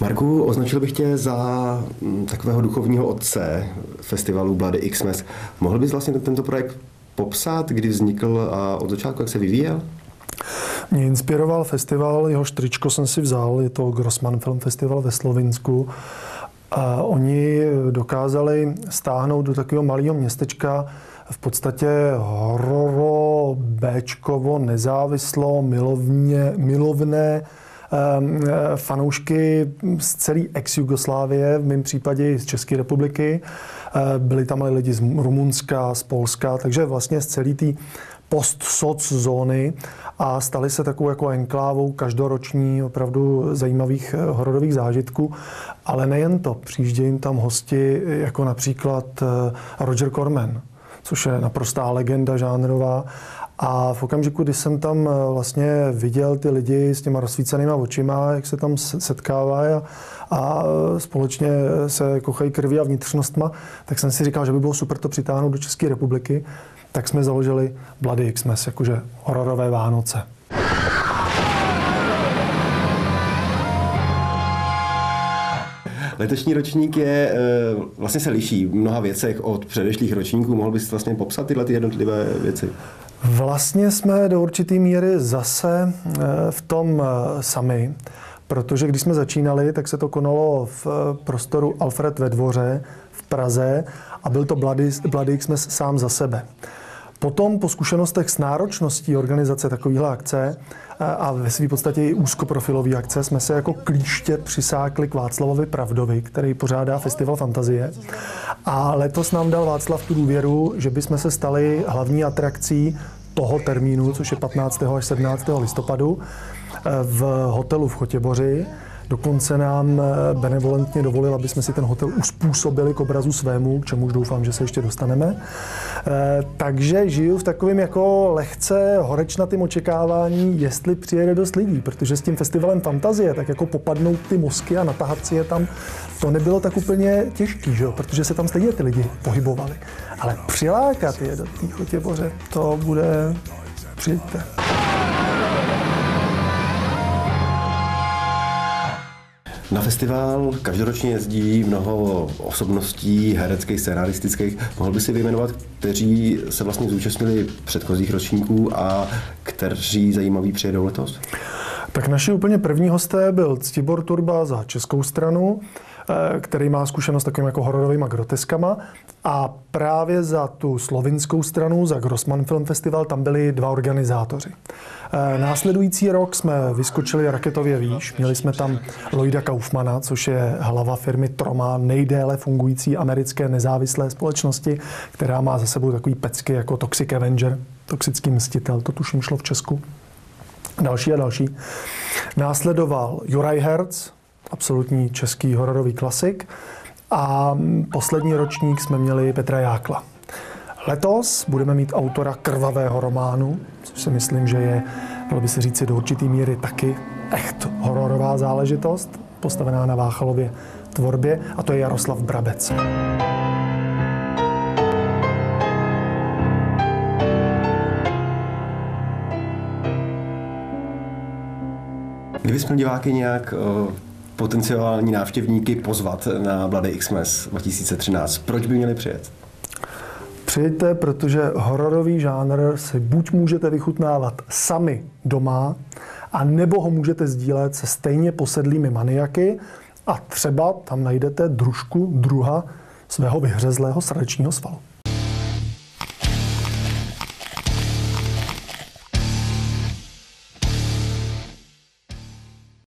Marku, označil bych tě za mm, takového duchovního otce festivalu Bloody Xmas. Mohl bys vlastně tento projekt popsat, kdy vznikl a od začátku, jak se vyvíjel? Mě inspiroval festival, jeho štričko jsem si vzal, je to Grossman Film Festival ve Slovinsku. A oni dokázali stáhnout do takového malého městečka v podstatě hororo, béčkovo, nezávislo, milovně, milovné fanoušky z celé ex-Jugoslávie, v mém případě i z České republiky. Ehm, byli tam lidi z Rumunska, z Polska, takže vlastně z celé té post-soc zóny a stali se takovou jako enklávou každoroční opravdu zajímavých eh, hororových zážitků. Ale nejen to, přijíždějí tam hosti jako například eh, Roger Corman, což je naprostá legenda žánrová. A v okamžiku, kdy jsem tam eh, vlastně viděl ty lidi s těma rozsvícenýma očima, jak se tam setkávají a, a společně se kochají krví a vnitřnostma, tak jsem si říkal, že by bylo super to přitáhnout do České republiky tak jsme založili Bloody Xmas, jakože hororové Vánoce. Letošní ročník je, eh, vlastně se liší v mnoha věcech od předešlých ročníků. Mohl bys vlastně popsat tyhle ty jednotlivé věci? Vlastně jsme do určité míry zase eh, v tom eh, sami, protože když jsme začínali, tak se to konalo v prostoru Alfred ve dvoře v Praze a byl to Bloody, Bloody Xmas sám za sebe. Potom po zkušenostech s náročností organizace takovéhle akce a ve své podstatě i úzkoprofilové akce jsme se jako klíště přisákli k Václavovi Pravdovi, který pořádá Festival Fantazie. A letos nám dal Václav tu důvěru, že bychom se stali hlavní atrakcí toho termínu, což je 15. až 17. listopadu v hotelu v Chotěboři. Dokonce nám eh, benevolentně dovolil, aby jsme si ten hotel uspůsobili k obrazu svému, k čemuž doufám, že se ještě dostaneme. Eh, takže žiju v takovém jako lehce horečnatým očekávání, jestli přijede dost lidí, protože s tím festivalem Fantazie, tak jako popadnout ty mozky a natahat si je tam, to nebylo tak úplně těžký, že jo? protože se tam stejně ty lidi pohybovali. Ale přilákat je do té Chotěboře, to bude přijďte. Na festival každoročně jezdí mnoho osobností hereckých, scenaristických. Mohl by si vyjmenovat, kteří se vlastně zúčastnili předchozích ročníků a kteří zajímaví přijedou letos? Tak naši úplně první hosté byl Ctibor Turba za českou stranu, eh, který má zkušenost takovým jako hororovými groteskama. A právě za tu slovinskou stranu, za Grossman Film Festival, tam byli dva organizátoři. Eh, následující rok jsme vyskočili raketově výš. Měli jsme tam Lloyda Kaufmana, což je hlava firmy Troma, nejdéle fungující americké nezávislé společnosti, která má za sebou takový pecky jako Toxic Avenger, toxický mstitel, to tuším šlo v Česku. Další a další. Následoval Juraj Herz, absolutní český hororový klasik. A poslední ročník jsme měli Petra Jákla. Letos budeme mít autora krvavého románu, což si myslím, že je, dalo by se říci, do určitý míry taky echt hororová záležitost, postavená na Váchalově tvorbě, a to je Jaroslav Brabec. Kdybys měl diváky nějak uh, potenciální návštěvníky pozvat na Bloody Xmas 2013, proč by měli přijet? Přijďte, protože hororový žánr si buď můžete vychutnávat sami doma, a nebo ho můžete sdílet se stejně posedlými maniaky a třeba tam najdete družku, druha svého vyhřezlého srdečního svalu.